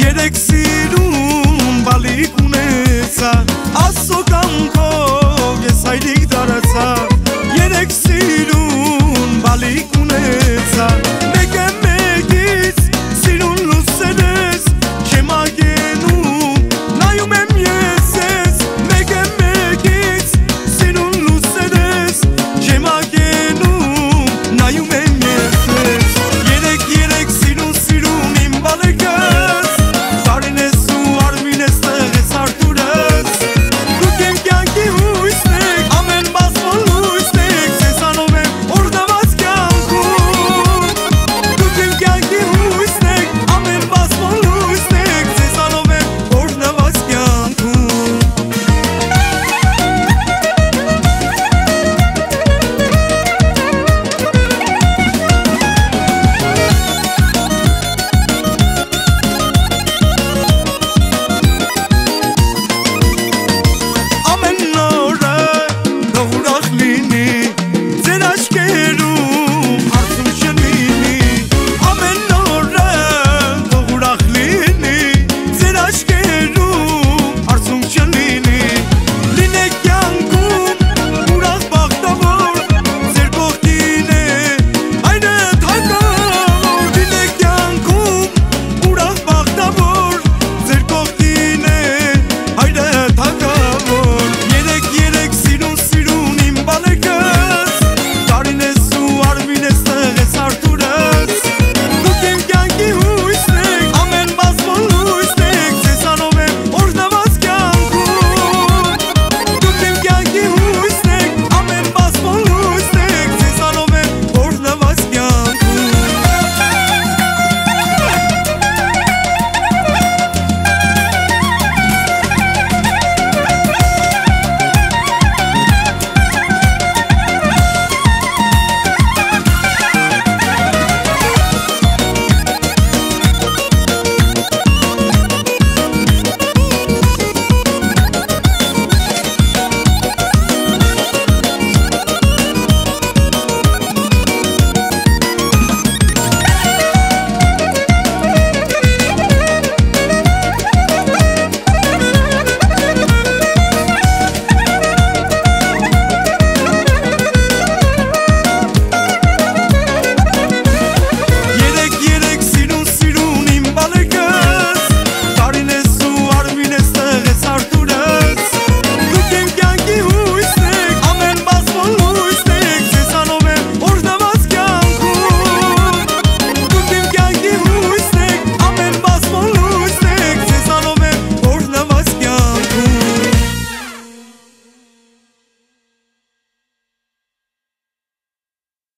երեք սիրուն բալիկ ունեցա, ասոկանքով